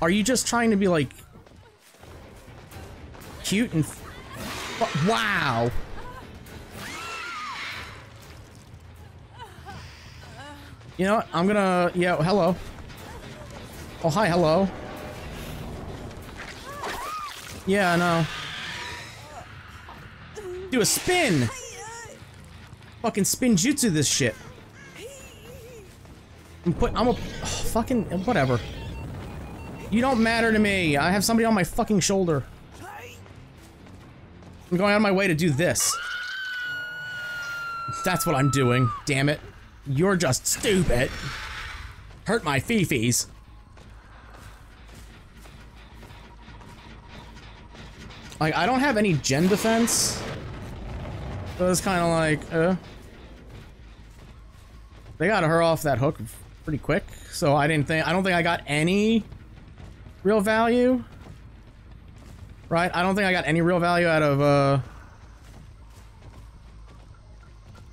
are you just trying to be like cute and wow? You know what? I'm gonna yeah. Hello. Oh hi. Hello. Yeah. No. Do a spin. Fucking spin jutsu this shit. I'm put. I'm a oh, fucking whatever. You don't matter to me. I have somebody on my fucking shoulder. I'm going out of my way to do this. That's what I'm doing. Damn it. You're just stupid. Hurt my fifis. Like, I don't have any gen defense. So it's kind of like, uh... They got her off that hook pretty quick, so I didn't think- I don't think I got any real value. Right? I don't think I got any real value out of, uh...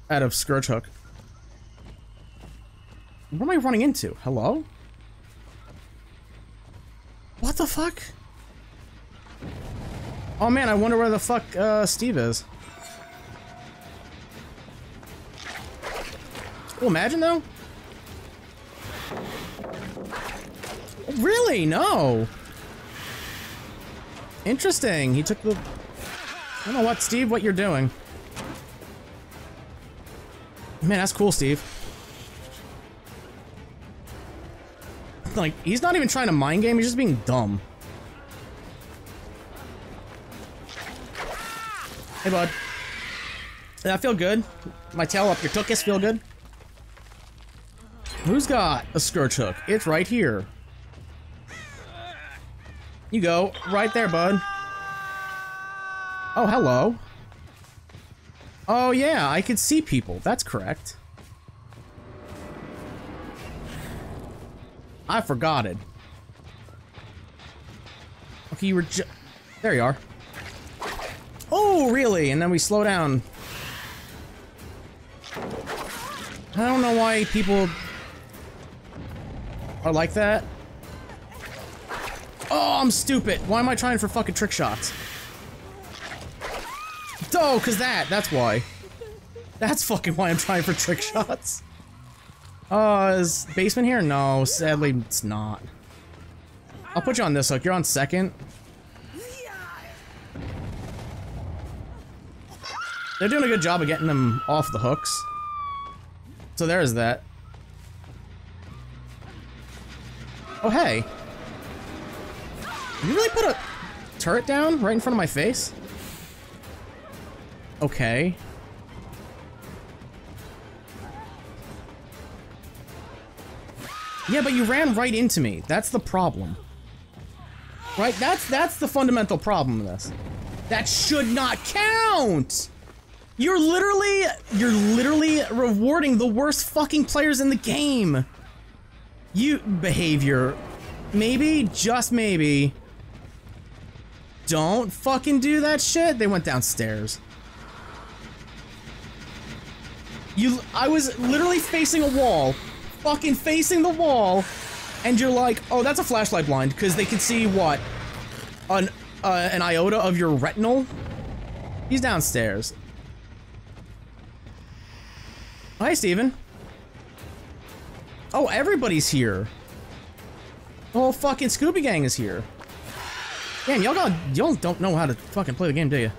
Out of Scourge Hook. What am I running into? Hello? What the fuck? Oh man, I wonder where the fuck, uh, Steve is. Well, imagine though. Really? No. Interesting. He took the... I don't know what, Steve, what you're doing. Man, that's cool, Steve. Like, he's not even trying to mind game, he's just being dumb. Hey, bud. That feel good? My tail up your tuchus feel good? Who's got a Scourge Hook? It's right here. You go. Right there, bud. Oh, hello. Oh, yeah, I could see people. That's correct. I forgot it. Okay, you were There you are. Oh, really? And then we slow down. I don't know why people are like that. Oh, I'm stupid. Why am I trying for fucking trick shots? Oh, cause that. That's why. That's fucking why I'm trying for trick shots. Uh, is basement here? No, sadly it's not. I'll put you on this hook. You're on second. They're doing a good job of getting them off the hooks. So there's that. Oh, hey. You really put a turret down right in front of my face? Okay. Yeah, but you ran right into me. That's the problem. Right? That's that's the fundamental problem in this. That should not count! You're literally you're literally rewarding the worst fucking players in the game. You behavior maybe just maybe don't fucking do that shit. They went downstairs. You I was literally facing a wall, fucking facing the wall, and you're like, "Oh, that's a flashlight blind because they can see what an uh, an iota of your retinal." He's downstairs. Hi, Steven. Oh, everybody's here. The whole fucking Scooby Gang is here. Damn, y'all got y'all don't know how to fucking play the game, do you?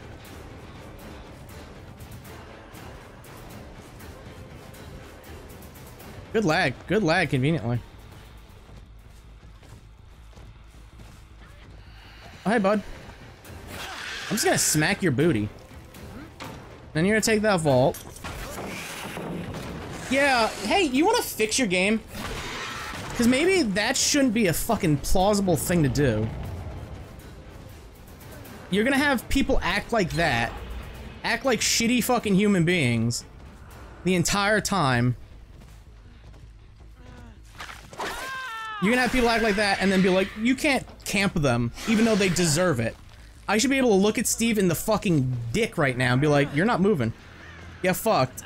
Good lag. Good lag, conveniently. Oh, hey, bud. I'm just gonna smack your booty. Then you're gonna take that vault. Yeah, hey, you wanna fix your game? Because maybe that shouldn't be a fucking plausible thing to do. You're gonna have people act like that, act like shitty fucking human beings the entire time. You're gonna have people act like that and then be like, you can't camp them, even though they deserve it. I should be able to look at Steve in the fucking dick right now and be like, you're not moving. Get fucked.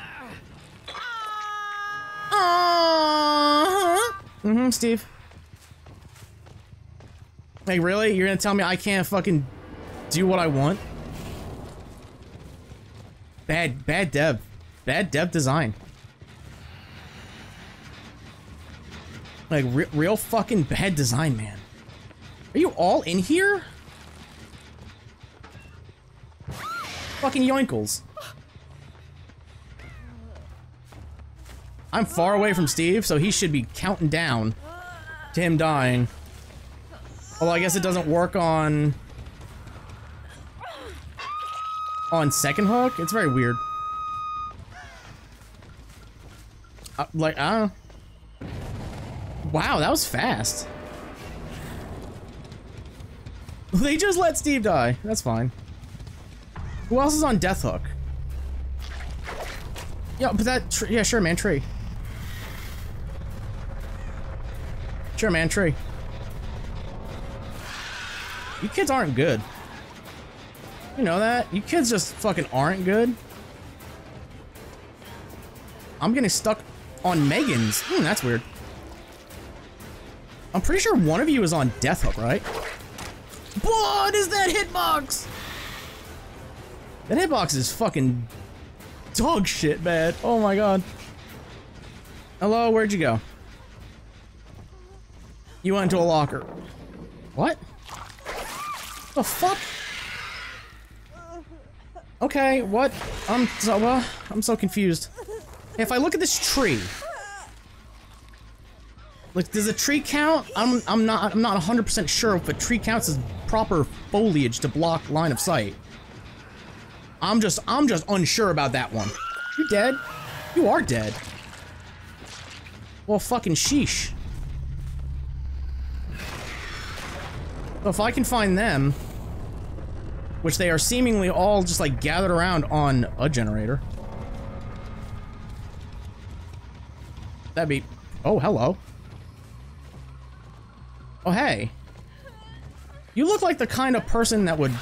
Uh-huh. Mm-hmm, Steve. Like, really? You're gonna tell me I can't fucking do what I want? Bad, bad dev. Bad dev design. Like, re real fucking bad design, man. Are you all in here? Fucking yoinkles. I'm far away from Steve, so he should be counting down to him dying. Although I guess it doesn't work on... On second hook? It's very weird. Uh, like, I. Wow, that was fast. They just let Steve die. That's fine. Who else is on Death Hook? Yeah, but that... Yeah, sure, man. Tree. Sure, man. Tree. You kids aren't good. You know that? You kids just fucking aren't good. I'm getting stuck on Megan's. Hmm, that's weird. I'm pretty sure one of you is on Death Hook, right? What is that hitbox? That hitbox is fucking dog shit bad. Oh my god. Hello, where'd you go? You went into a locker. What? The fuck? Okay, what? I'm so, uh, I'm so confused. If I look at this tree, like, does a tree count? I'm, I'm not, I'm not 100% sure if a tree counts as proper foliage to block line of sight. I'm just, I'm just unsure about that one. You dead? You are dead. Well, fucking sheesh. So if I can find them, which they are seemingly all just like gathered around on a generator. That'd be, oh, hello. Oh, hey. You look like the kind of person that would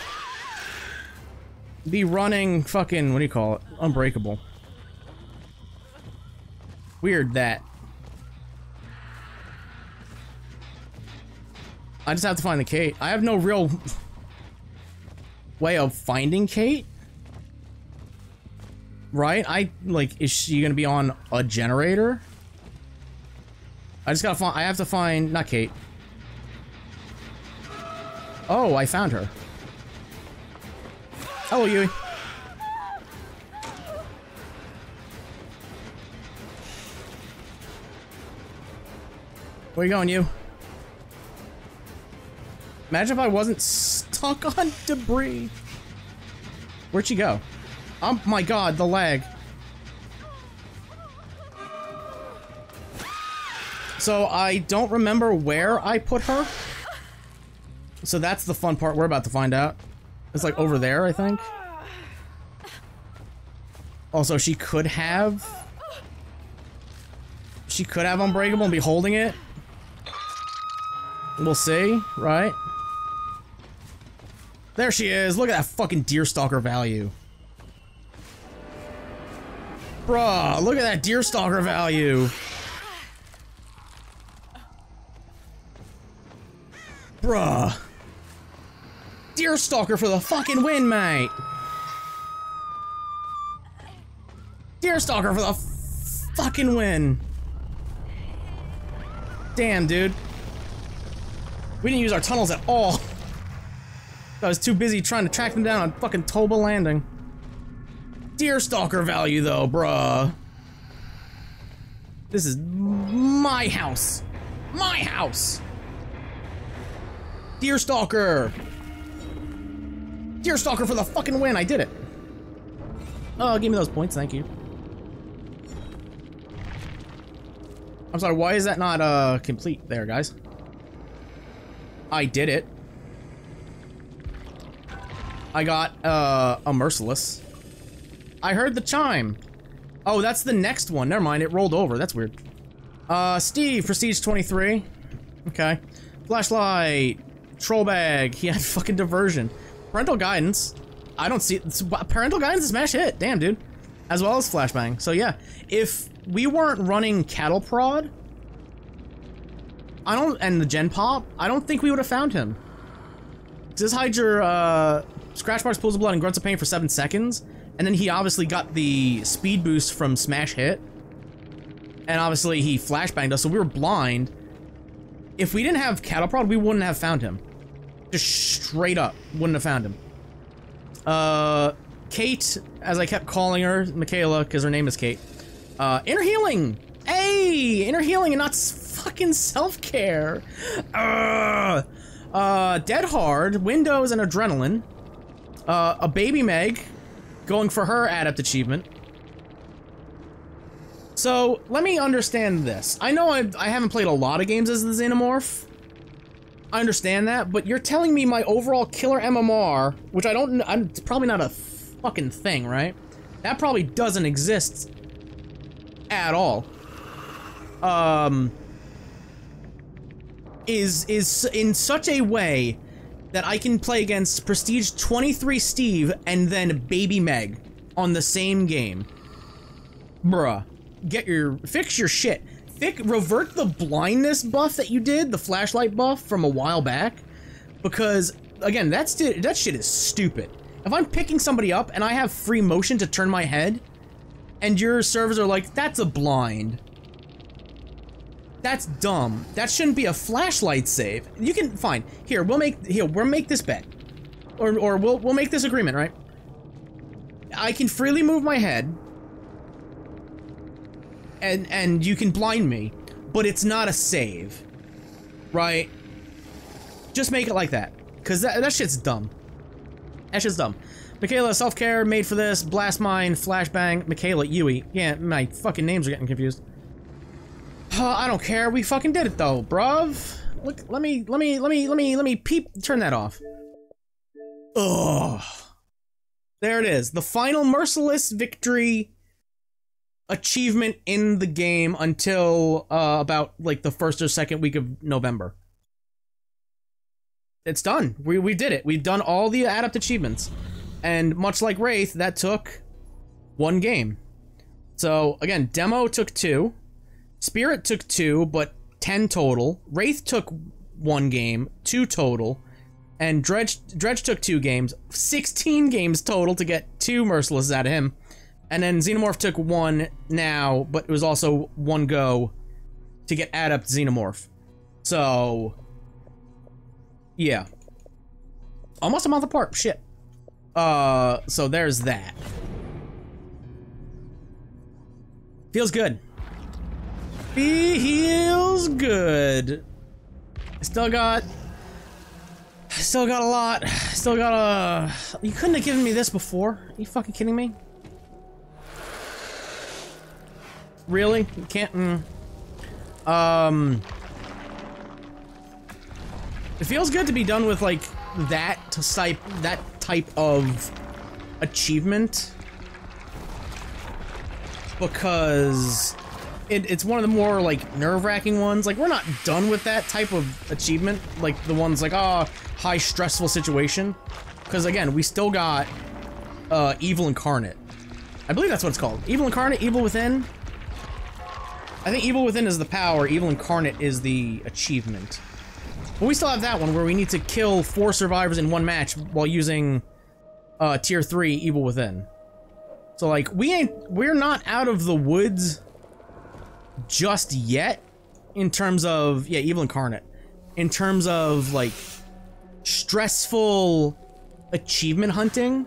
be running fucking, what do you call it? Unbreakable. Weird that. I just have to find the Kate. I have no real way of finding Kate. Right? I, like, is she gonna be on a generator? I just gotta find, I have to find, not Kate. Oh, I found her. Oh, Hello, Yui. Where you going, you? Imagine if I wasn't stuck on debris. Where'd she go? Oh my god, the lag. So I don't remember where I put her. So that's the fun part we're about to find out. It's like over there, I think. Also, she could have... She could have Unbreakable and be holding it. We'll see, right? There she is. Look at that fucking Deerstalker value. Bruh, look at that Deerstalker value. Bruh. Deerstalker for the fucking win, mate. Deerstalker for the fucking win. Damn, dude. We didn't use our tunnels at all. I was too busy trying to track them down on fucking Toba Landing. Deerstalker value, though, bruh. This is my house. My house. Deerstalker. Deerstalker for the fucking win. I did it. Oh, give me those points. Thank you. I'm sorry, why is that not, uh, complete there, guys? I did it. I got, uh, a Merciless. I heard the chime. Oh, that's the next one. Never mind, it rolled over. That's weird. Uh, Steve, Prestige 23. Okay. Flashlight. Troll bag. He had fucking diversion. Parental guidance. I don't see parental guidance is smash hit. Damn, dude. As well as flashbang. So yeah, if we weren't running cattle prod, I don't and the gen pop, I don't think we would have found him. Does Hydra, uh, scratch marks, pools of blood, and grunts of pain for seven seconds. And then he obviously got the speed boost from Smash Hit. And obviously he flashbanged us, so we were blind. If we didn't have Cattle Prod, we wouldn't have found him. Just straight up, wouldn't have found him. Uh, Kate, as I kept calling her, Mikaela, because her name is Kate. Uh, inner healing! Hey! Inner healing and not fucking self-care. Uh, uh, Dead Hard, Windows, and Adrenaline. Uh, a Baby Meg, going for her Adept achievement. So, let me understand this. I know I, I haven't played a lot of games as the Xenomorph. I understand that, but you're telling me my overall killer MMR, which I don't, I'm, it's probably not a fucking thing, right? That probably doesn't exist at all. Um, is is in such a way that I can play against Prestige 23 Steve and then Baby Meg on the same game. Bruh, get your fix your shit. Revert the blindness buff that you did, the flashlight buff from a while back, because again, that's that shit is stupid. If I'm picking somebody up and I have free motion to turn my head, and your servers are like, that's a blind. That's dumb. That shouldn't be a flashlight save. You can fine. Here, we'll make here, we'll make this bet. Or or we'll we'll make this agreement, right? I can freely move my head. And and you can blind me, but it's not a save. Right? Just make it like that. Cause that, that shit's dumb. That shit's dumb. Mikaela, self-care, made for this, blast mine, flashbang, Mikaela, Yui. Yeah, my fucking names are getting confused. Uh, I don't care. We fucking did it though, bruv. Look, let me, let me, let me, let me, let me peep. Turn that off. Ugh. There it is. The final merciless victory achievement in the game until uh, about like the first or second week of November. It's done. We we did it. We've done all the adept achievements, and much like Wraith, that took one game. So again, demo took two. Spirit took two, but 10 total. Wraith took one game, two total. And Dredge, Dredge took two games, 16 games total to get two Merciless out of him. And then Xenomorph took one now, but it was also one go to get Adept Xenomorph. So, yeah. Almost a month apart, shit. Uh, so there's that. Feels good. He feels good. Still got... Still got a lot. Still got a... You couldn't have given me this before. Are you fucking kidding me? Really? You can't... Mm. Um... It feels good to be done with, like, that to type, that type of achievement. Because it, it's one of the more like nerve-wracking ones. Like we're not done with that type of achievement, like the ones like oh high stressful situation, because again we still got uh, evil incarnate. I believe that's what it's called. Evil incarnate, evil within. I think evil within is the power. Evil incarnate is the achievement. But we still have that one where we need to kill four survivors in one match while using uh, tier three evil within. So like we ain't we're not out of the woods just yet in terms of yeah evil incarnate in terms of like stressful achievement hunting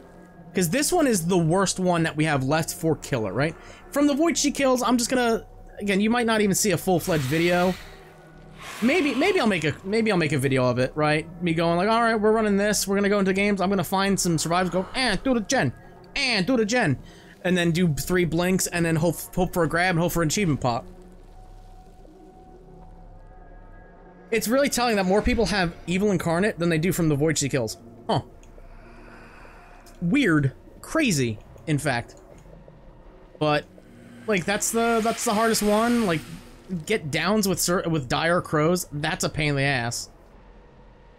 because this one is the worst one that we have left for killer right? From the void she kills i'm just gonna again you might not even see a full-fledged video. Maybe maybe i'll make a maybe i'll make a video of it right? Me going like all right we're running this we're gonna go into games i'm gonna find some survivors go and do the gen and do the gen. And then do three blinks and then hope hope for a grab and hope for an achievement pop It's really telling that more people have Evil Incarnate than they do from the Void she kills. Huh. Weird. Crazy, in fact. But, like, that's the that's the hardest one. Like, get downs with with dire crows, that's a pain in the ass.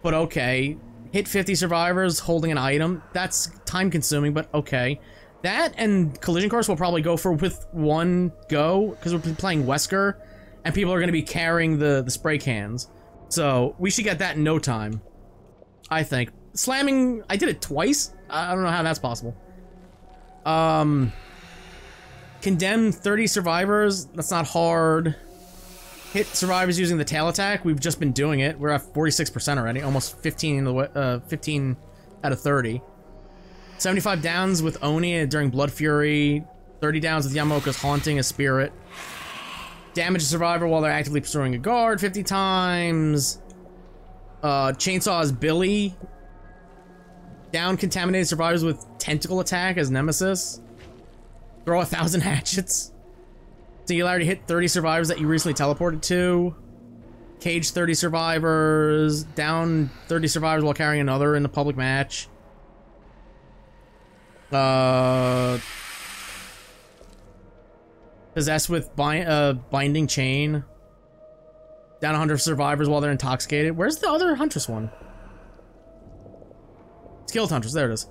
But okay. Hit 50 survivors holding an item, that's time consuming, but okay. That and collision course will probably go for with one go, because we're playing Wesker, and people are going to be carrying the, the spray cans. So, we should get that in no time. I think. slamming. I did it twice. I don't know how that's possible. Um, condemn 30 survivors. That's not hard. Hit survivors using the tail attack. We've just been doing it. We're at 46% already. Almost 15 in the uh, 15 out of 30. 75 downs with Oni during Blood Fury. 30 downs with Yamaoka's Haunting a Spirit. Damage a survivor while they're actively pursuing a guard 50 times. Uh, Chainsaw's Billy. Down contaminated survivors with Tentacle Attack as Nemesis. Throw a thousand hatchets. Singularity hit 30 survivors that you recently teleported to. Cage 30 survivors. Down 30 survivors while carrying another in the public match. Uh, possessed with bind, uh, binding chain. Down 100 survivors while they're intoxicated. Where's the other Huntress one? Skilled Huntress, there it is.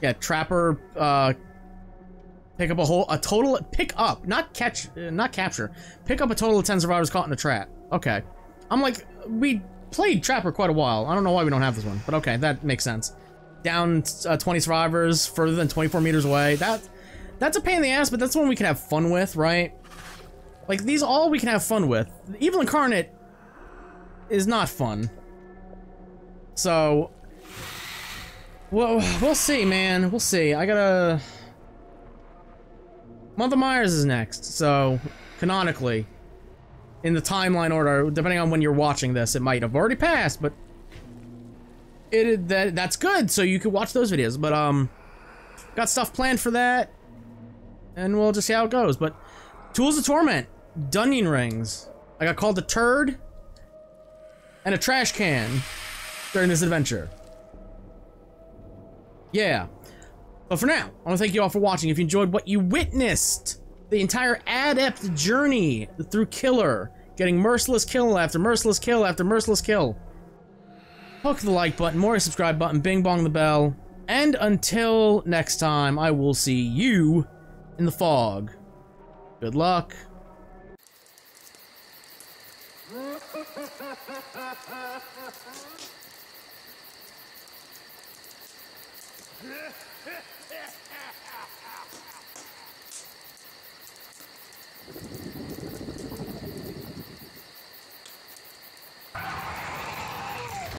Yeah, Trapper, uh, pick up a whole, a total, pick up, not catch, not capture. Pick up a total of 10 survivors caught in a trap. Okay. I'm like, we played Trapper quite a while. I don't know why we don't have this one, but okay, that makes sense. Down uh, 20 survivors, further than 24 meters away. That, that's a pain in the ass, but that's one we can have fun with, right? Like, these all we can have fun with. Evil Incarnate is not fun. So, well, we'll see, man. We'll see. I gotta... Month of Myers is next, so, canonically, in the timeline order, depending on when you're watching this, it might have already passed, but it that that's good, so you can watch those videos. But um, got stuff planned for that, and we'll just see how it goes. But Tools of Torment, Dunyan Rings. I got called a turd and a trash can during this adventure. Yeah. But for now, I want to thank you all for watching. If you enjoyed what you witnessed, the entire adept journey through Killer, getting merciless kill after merciless kill after merciless kill. Hook the like button, more subscribe button, bing bong the bell, and until next time, I will see you in the fog. Good luck.